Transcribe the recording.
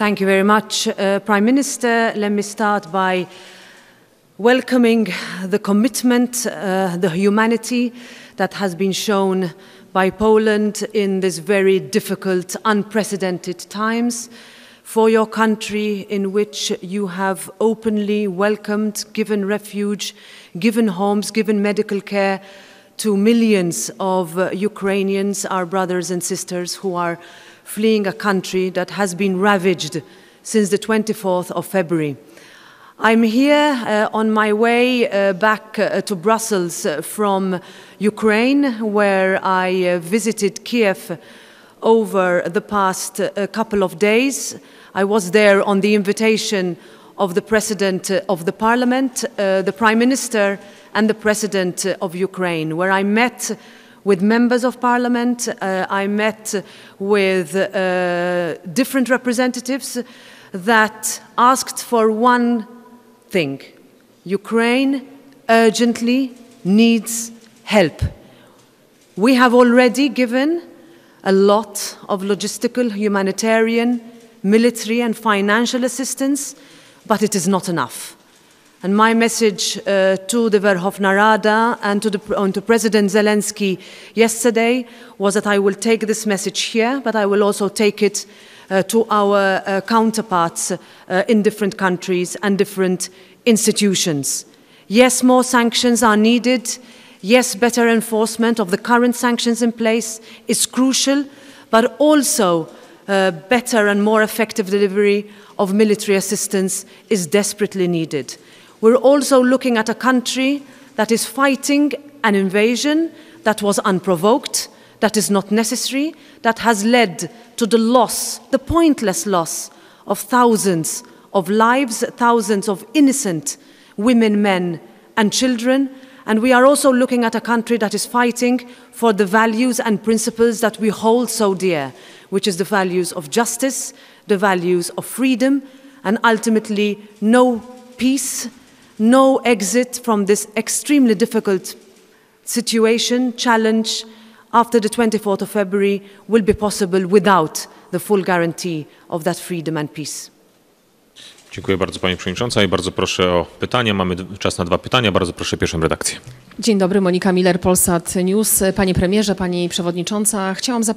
Thank you very much, uh, Prime Minister. Let me start by welcoming the commitment, uh, the humanity that has been shown by Poland in these very difficult, unprecedented times for your country in which you have openly welcomed, given refuge, given homes, given medical care to millions of uh, Ukrainians, our brothers and sisters who are fleeing a country that has been ravaged since the 24th of February. I'm here uh, on my way uh, back uh, to Brussels uh, from Ukraine, where I uh, visited Kiev over the past uh, couple of days. I was there on the invitation of the President of the Parliament, the Prime Minister, and the President of Ukraine, where I met with members of parliament, uh, I met with uh, different representatives that asked for one thing. Ukraine urgently needs help. We have already given a lot of logistical, humanitarian, military and financial assistance, but it is not enough. And my message uh, to the Verkhovna Rada and to, the, and to President Zelensky yesterday was that I will take this message here, but I will also take it uh, to our uh, counterparts uh, in different countries and different institutions. Yes, more sanctions are needed. Yes, better enforcement of the current sanctions in place is crucial, but also uh, better and more effective delivery of military assistance is desperately needed. We're also looking at a country that is fighting an invasion that was unprovoked, that is not necessary, that has led to the loss, the pointless loss of thousands of lives, thousands of innocent women, men, and children. And we are also looking at a country that is fighting for the values and principles that we hold so dear, which is the values of justice, the values of freedom, and ultimately no peace no exit from this extremely difficult situation, challenge, after the 24th of February will be possible without the full guarantee of that freedom and peace. Dziękuję bardzo Pani Przewodnicząca i bardzo proszę o pytania. Mamy czas na dwa pytania. Bardzo proszę pierwszą redakcję. Dzień dobry, Monika Miller, Polsat News. Panie premierze, pani przewodnicząca, chciałam zapytać.